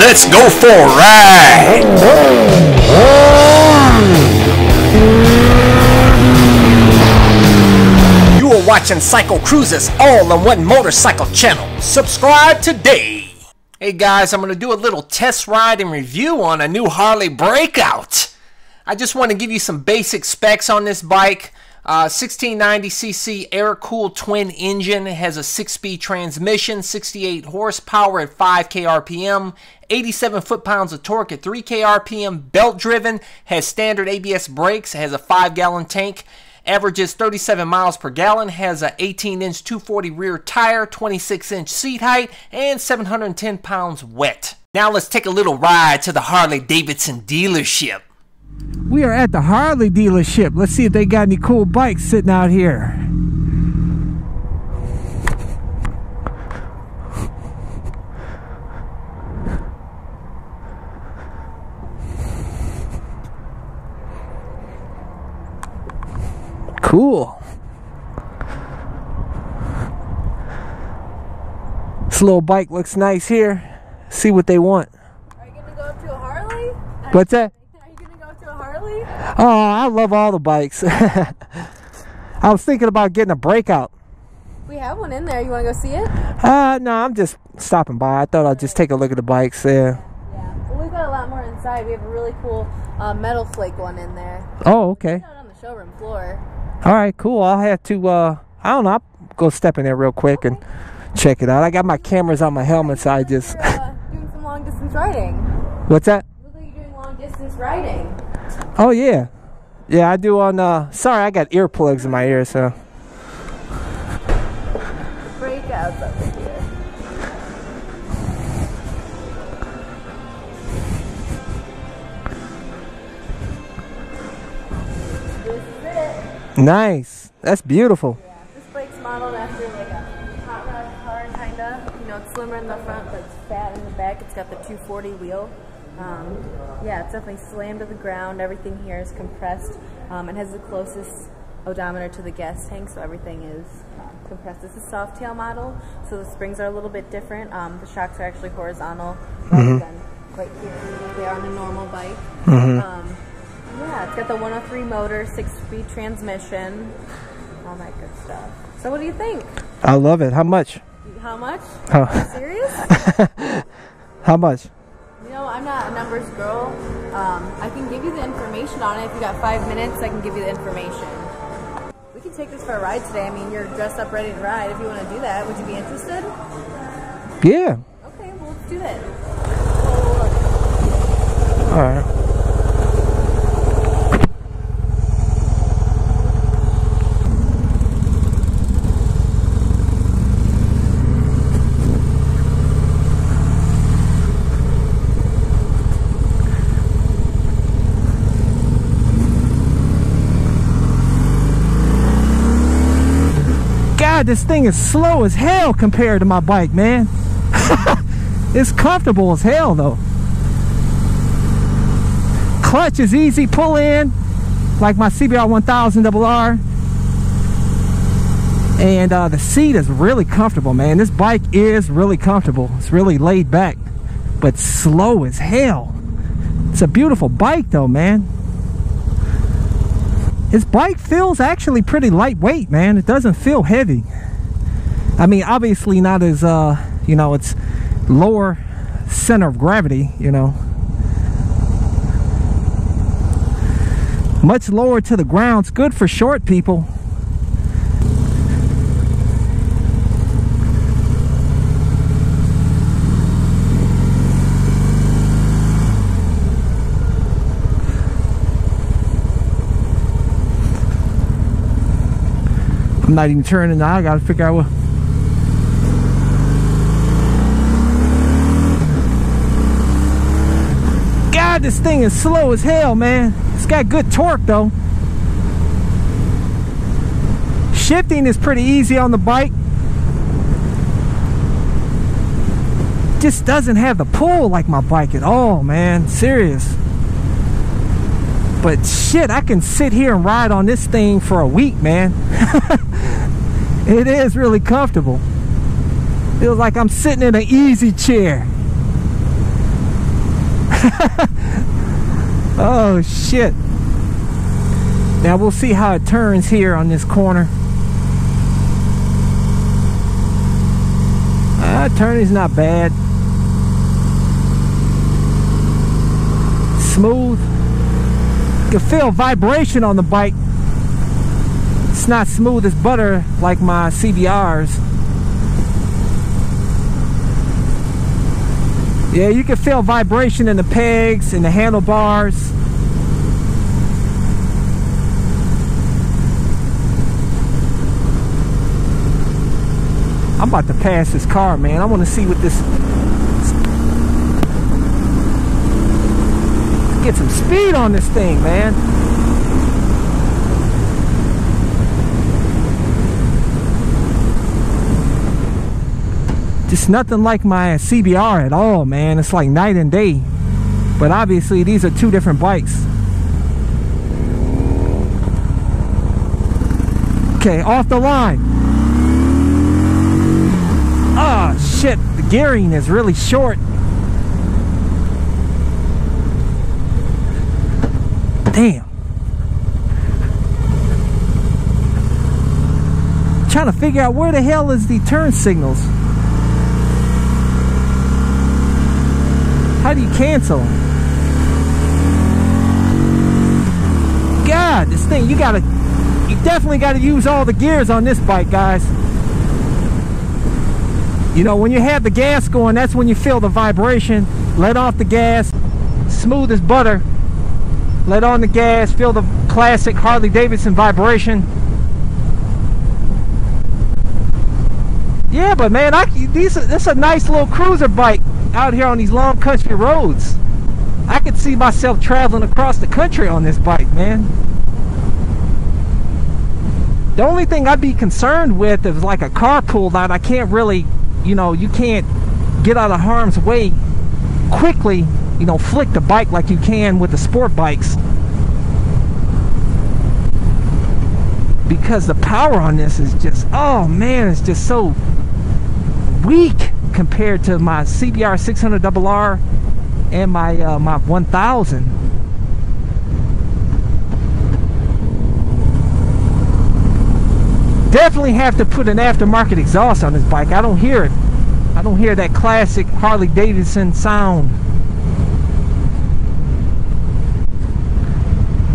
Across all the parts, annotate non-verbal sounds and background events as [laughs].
Let's go for a ride! You are watching CycleCruza's all on one motorcycle channel. Subscribe today! Hey guys, I'm going to do a little test ride and review on a new Harley Breakout. I just want to give you some basic specs on this bike. Uh, 1690cc air-cooled twin engine. Has a 6-speed transmission, 68 horsepower at 5k RPM, 87 foot-pounds of torque at 3k RPM, belt-driven, has standard ABS brakes, has a 5-gallon tank, averages 37 miles per gallon, has a 18-inch 240 rear tire, 26-inch seat height, and 710 pounds wet. Now let's take a little ride to the Harley-Davidson dealership. We are at the Harley dealership. Let's see if they got any cool bikes sitting out here. Cool. This little bike looks nice here. See what they want. Are you gonna go up to a Harley? What's that? Are you gonna go to a Harley? Oh, I love all the bikes. [laughs] I was thinking about getting a breakout. We have one in there. You wanna go see it? Uh, no, I'm just stopping by. I thought I'd just take a look at the bikes there. Yeah. Well, we've got a lot more inside. We have a really cool uh, metal flake one in there. Oh, okay. On the showroom floor. All right, cool. I'll have to, uh, I don't know, I'll go step in there real quick and check it out. I got my cameras on my helmet, so I just. You're uh, doing some long distance riding. What's that? Look like you're doing long distance riding. Oh, yeah. Yeah, I do on, uh, sorry, I got earplugs in my ear, so. Breakouts over here. This. Nice. That's beautiful. Yeah, this bike's modeled after like a hot rod car, kinda. You know, it's slimmer in the front, but it's fat in the back. It's got the 240 wheel. Um, yeah, it's definitely slammed to the ground. Everything here is compressed. Um, it has the closest odometer to the gas tank, so everything is uh, compressed. This is a Softail model, so the springs are a little bit different. Um, the shocks are actually horizontal rather than right here. They are on a normal bike. Um, yeah, it's got the 103 motor, six-speed transmission, all that good stuff. So, what do you think? I love it. How much? How much? How, Serious? [laughs] how much? You know, I'm not a numbers girl. Um, I can give you the information on it. If you got five minutes, I can give you the information. We can take this for a ride today. I mean, you're dressed up, ready to ride. If you want to do that, would you be interested? Yeah. Okay, well, let's do that. All right. God, this thing is slow as hell compared to my bike, man. [laughs] it's comfortable as hell, though. Clutch is easy, pull in, like my CBR 1000 RR. And uh, the seat is really comfortable, man. This bike is really comfortable. It's really laid back, but slow as hell. It's a beautiful bike, though, man. This bike feels actually pretty lightweight, man. It doesn't feel heavy. I mean, obviously not as, uh, you know, it's lower center of gravity, you know. Much lower to the ground. It's good for short people. I'm not even turning now. I gotta figure out what. God, this thing is slow as hell, man. It's got good torque though. Shifting is pretty easy on the bike. Just doesn't have the pull like my bike at all, man. Serious. But shit, I can sit here and ride on this thing for a week, man. [laughs] it is really comfortable. Feels like I'm sitting in an easy chair. [laughs] oh shit. Now we'll see how it turns here on this corner. Ah, turning's not bad. Smooth. You can feel vibration on the bike. It's not smooth as butter like my CBRs. Yeah, you can feel vibration in the pegs and the handlebars. I'm about to pass this car, man. I want to see what this... Get some speed on this thing, man. Just nothing like my CBR at all, man. It's like night and day. But obviously, these are two different bikes. Okay, off the line. Ah, oh, shit. The gearing is really short. Damn. trying to figure out where the hell is the turn signals. How do you cancel? God, this thing, you gotta, you definitely gotta use all the gears on this bike, guys. You know, when you have the gas going, that's when you feel the vibration. Let off the gas, smooth as butter. Let on the gas, feel the classic Harley Davidson vibration. Yeah, but man, I, these, this is a nice little cruiser bike out here on these long country roads. I could see myself traveling across the country on this bike, man. The only thing I'd be concerned with is like a car pulled out. I can't really, you know, you can't get out of harm's way quickly, you know, flick the bike like you can with the sport bikes. Because the power on this is just, oh man, it's just so weak compared to my CBR 600 RR and my uh, my 1000. Definitely have to put an aftermarket exhaust on this bike. I don't hear it. I don't hear that classic Harley Davidson sound.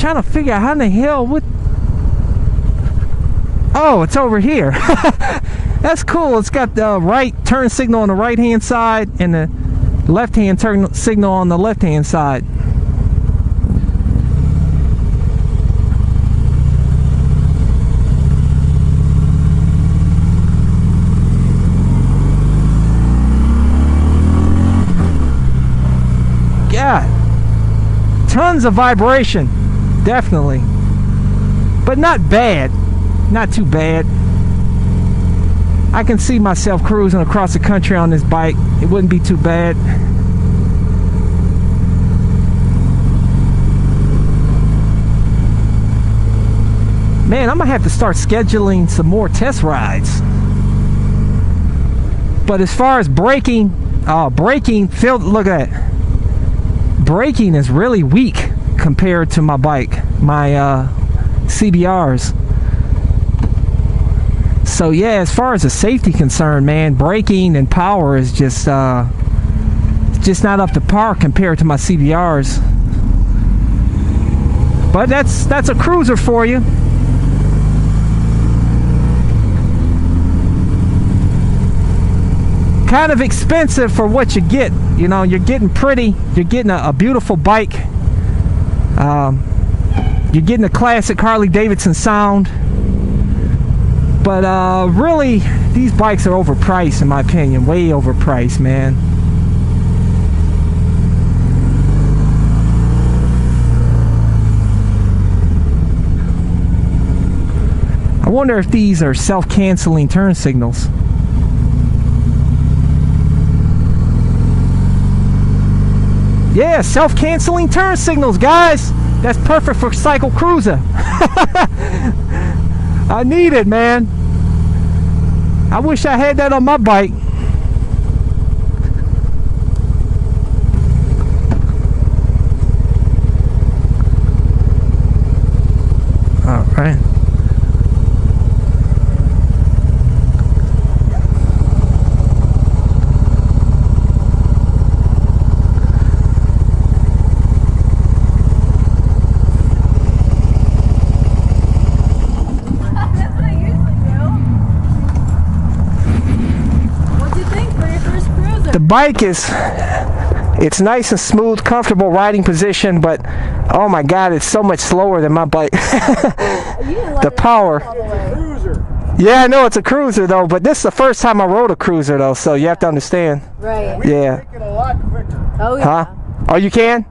Trying to figure out how in the hell what Oh, it's over here. [laughs] That's cool. It's got the uh, right turn signal on the right hand side and the left hand turn signal on the left hand side. God, tons of vibration, definitely, but not bad, not too bad. I can see myself cruising across the country on this bike. It wouldn't be too bad. Man, I'm gonna have to start scheduling some more test rides. But as far as braking, uh, braking, feel, look at it. Braking is really weak compared to my bike, my uh, CBRs. So yeah, as far as the safety concern, man, braking and power is just uh, just not up to par compared to my CBRs. But that's that's a cruiser for you. Kind of expensive for what you get. You know, you're getting pretty. You're getting a, a beautiful bike. Um, you're getting a classic Harley Davidson sound. But uh, really, these bikes are overpriced in my opinion. Way overpriced, man. I wonder if these are self-canceling turn signals. Yeah, self-canceling turn signals, guys. That's perfect for CycleCruza. [laughs] I need it, man. I wish I had that on my bike. All right. Bike is it's nice and smooth, comfortable riding position, but oh my god, it's so much slower than my bike. [laughs] the power. Yeah, I know it's a cruiser though, but this is the first time I rode a cruiser though, so you have to understand. Right. Yeah. Oh yeah. Huh? Oh, you can?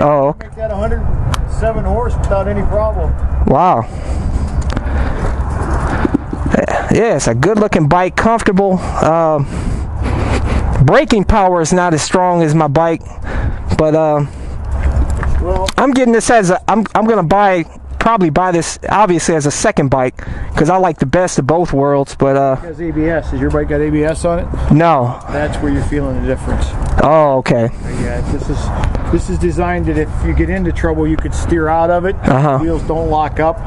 Oh, okay. Make that 107 horse without any problem. Wow. Yeah, it's a good looking bike, comfortable. Um, braking power is not as strong as my bike, but uh, Well, I'm getting this as a. I'm I'm gonna buy probably buy this obviously as a second bike because I like the best of both worlds. But uh, has ABS. Does your bike got ABS on it? no. That's where you're feeling the difference. Oh, okay. Yeah, this is this is designed that if you get into trouble, you could steer out of it. Uh-huh. Wheels don't lock up.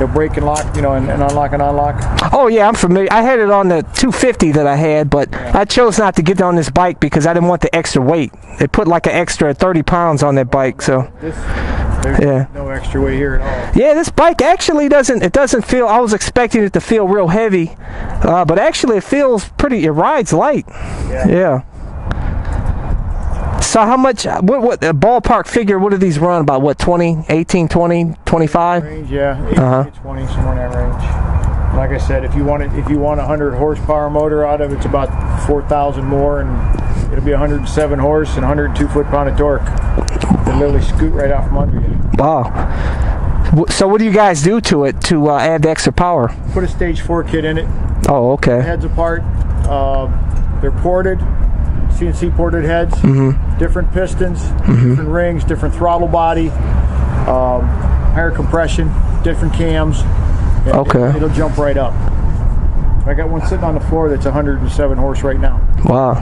They'll break and lock, you know, and, and unlock and unlock. Oh yeah, I'm familiar. I had it on the 250 that I had, but I chose not to get on this bike because I didn't want the extra weight. It put like an extra 30 pounds on that bike, so. This Yeah. no extra weight here at all. Yeah, this bike actually doesn't. It doesn't feel. I was expecting it to feel real heavy, uh, but actually it feels pretty. It rides light. Yeah. Yeah. So how much? What? What? The ballpark figure? What do these run? About what? 20, 18, 20, 25? Range, yeah, 18 Uh-huh. 20, somewhere in that range. Like I said, if you want it, if you want a 100 horsepower motor out of it, it's about 4,000 more, and it'll be 107 horse and 102 foot pound of torque. They literally scoot right out from under you. Wow. So what do you guys do to it to uh, add the extra power? Put a stage four kit in it, Oh, okay. heads apart. Uh, they're ported, CNC ported heads, Mm-hmm. different pistons, different rings, different throttle body, um, higher compression, different cams. Okay. it- It'll jump right up. I got one sitting on the floor that's 107 horse right now. Wow.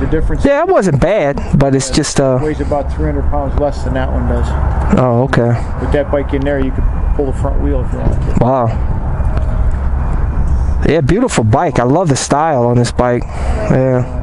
The difference Yeah, it wasn't bad, but it's just uh. weighs about 300 pounds less than that one does. Oh, okay. With that bike in there, you could pull the front wheel if you want to. Wow. Yeah, beautiful bike. I love the style on this bike. Yeah,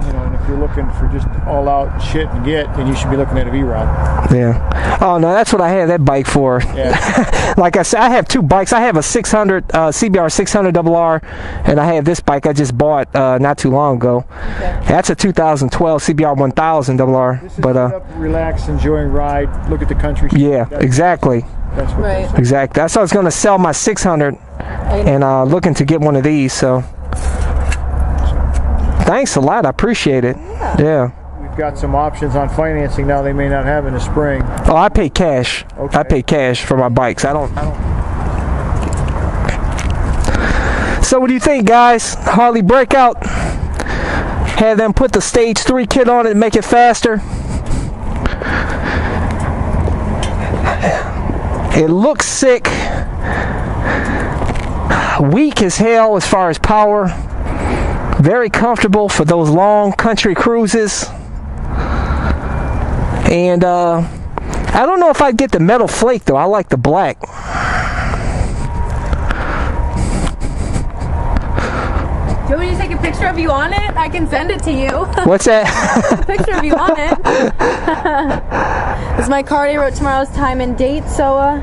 you're looking for just all out shit and get, then you should be looking at a V-Rod. yeah. Oh no, that's what I had that bike for. Yeah. [laughs] like I said, I have two bikes. I have a 600 uh, CBR 600 RR, and I have this bike I just bought uh, not too long ago. Okay. That's a 2012 CBR 1000 RR. This is But get uh, up, relax, enjoying ride, look at the country. yeah, That's- exactly, That's what Right. exactly. That's why I was gonna sell my 600 and uh, looking to get one of these. So. Thanks a lot. I appreciate it. yeah. We've got some options on financing now they may not have in the spring. Oh, I pay cash. I pay cash for my bikes. I don't. I don't. So, what do you think, guys? Harley Breakout. Have them put the stage three kit on it and make it faster. It looks sick. Weak as hell as far as power. Very comfortable for those long country cruises. And uh, I don't know if I'd get the metal flake though. I like the black. Do you want me to take a picture of you on it? I can send it to you. [laughs] What's that? a picture of you on it. [laughs] is my card. I wrote tomorrow's time and date, so uh,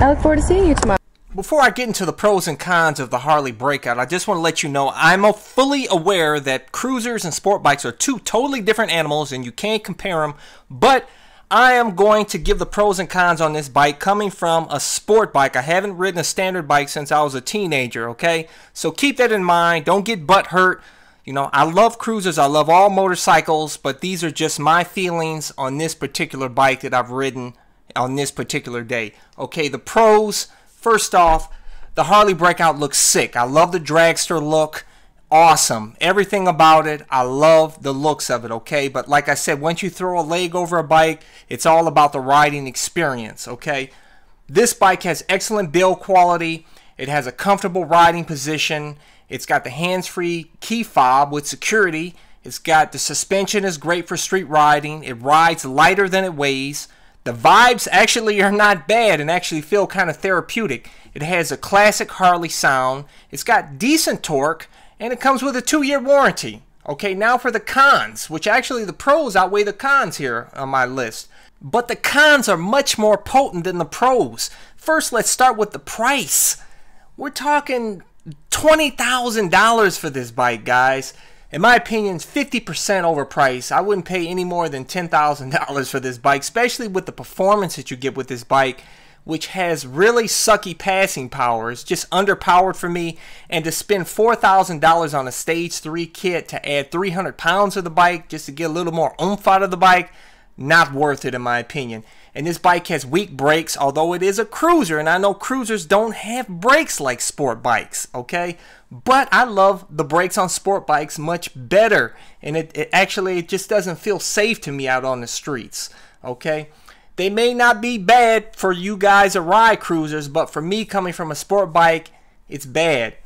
I look forward to seeing you tomorrow. Before I get into the pros and cons of the Harley Breakout, I just want to let you know I'm fully aware that cruisers and sport bikes are two totally different animals and you can't compare them, but I am going to give the pros and cons on this bike coming from a sport bike. I haven't ridden a standard bike since I was a teenager, okay? So keep that in mind. Don't get butt hurt. You know, I love cruisers, I love all motorcycles, but these are just my feelings on this particular bike that I've ridden on this particular day. Okay, the pros. First off, the Harley Breakout looks sick. I love the dragster look. Awesome. Everything about it. I love the looks of it, okay? But like I said, once you throw a leg over a bike, it's all about the riding experience, okay? This bike has excellent build quality. It has a comfortable riding position. It's got the hands-free key fob with security. It's got the suspension is great for street riding. It rides lighter than it weighs. The vibes actually are not bad and actually feel kind of therapeutic. It has a classic Harley sound. It's got decent torque and it comes with a two-year warranty. Okay, now for the cons, which actually the pros outweigh the cons here on my list. But the cons are much more potent than the pros. First, let's start with the price. We're talking $20,000 for this bike, guys. In my opinion, 50% overpriced. I wouldn't pay any more than $10,000 for this bike, especially with the performance that you get with this bike, which has really sucky passing power. It's just underpowered for me. And to spend $4,000 on a Stage 3 kit to add 300 pounds to the bike just to get a little more oomph out of the bike, not worth it in my opinion. And this bike has weak brakes, although it is a cruiser, and I know cruisers don't have brakes like sport bikes, okay? But I love the brakes on sport bikes much better, and it, it actually it just doesn't feel safe to me out on the streets, okay? They may not be bad for you guys that ride cruisers, but for me coming from a sport bike, it's bad.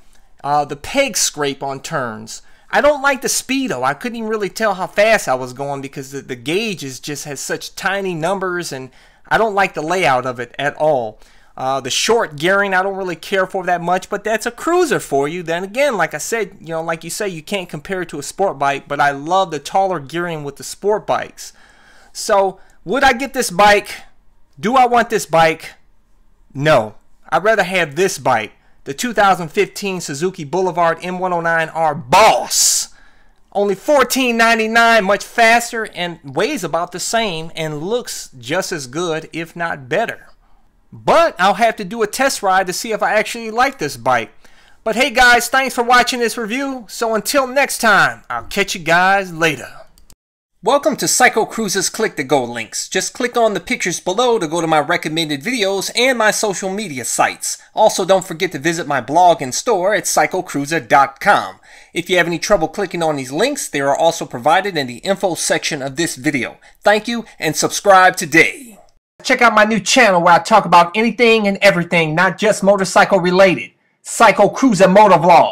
Uh, the peg scrape on turns. I don't like the speedo. I couldn't even really tell how fast I was going because the, the gauge is just has such tiny numbers and I don't like the layout of it at all. Uh, the short gearing I don't really care for that much, but that's a cruiser for you. Then again, like I said, you know, like you say, you can't compare it to a sport bike, but I love the taller gearing with the sport bikes. So, would I get this bike? Do I want this bike? No. I'd rather have this bike the 2015 Suzuki Boulevard M109R Boss. Only $14.99, much faster and weighs about the same and looks just as good, if not better. But I'll have to do a test ride to see if I actually like this bike. But hey guys, thanks for watching this review. So until next time, I'll catch you guys later. Welcome to CycleCruza's Click to Go links. Just click on the pictures below to go to my recommended videos and my social media sites. Also, don't forget to visit my blog and store at cyclecruza.com. If you have any trouble clicking on these links, they are also provided in the info section of this video. Thank you and subscribe today. Check out my new channel where I talk about anything and everything, not just motorcycle related. CycleCruza Motovlog.